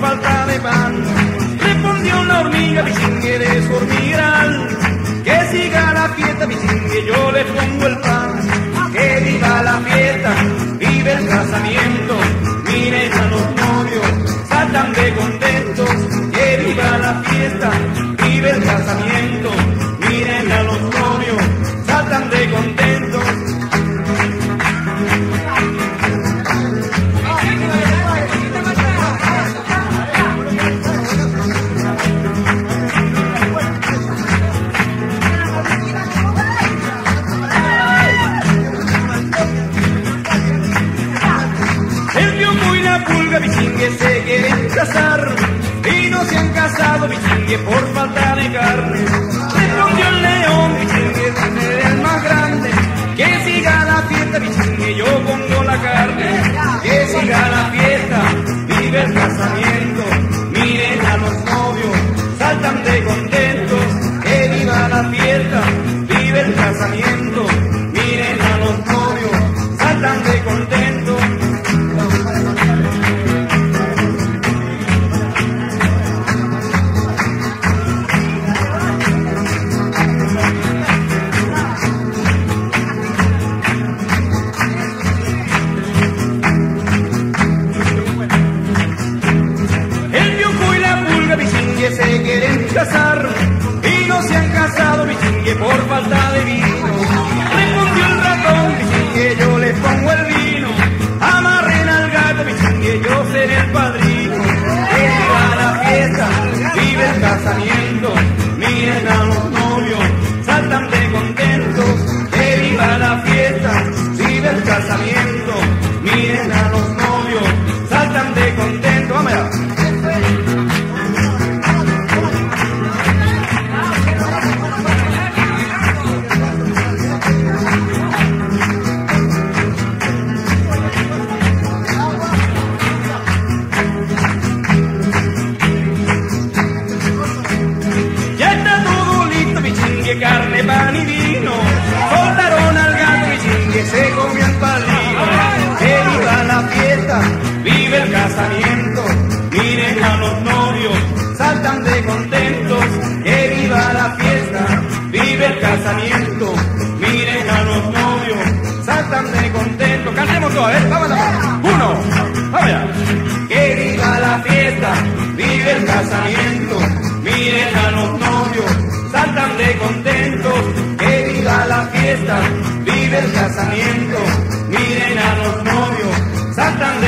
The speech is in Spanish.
falta de pan. Respondió la hormiga, vicingue, eres hormigrán. Que siga la fiesta, vicingue, yo le pongo el pan. Que viva la fiesta, vive el casamiento. Miren a los novios, saltan de contento. Casado, bichingue, por falta de carne. Casar. Y no se han casado, bichingue, por falta de vino. contentos, que viva la fiesta, vive el casamiento, miren a los novios, saltan de contento, cantemos todos, a ver, vamos uno, vamos. Que viva la fiesta, vive el casamiento, miren a los novios, saltan de contentos, que viva la fiesta, vive el casamiento, miren a los novios, saltan de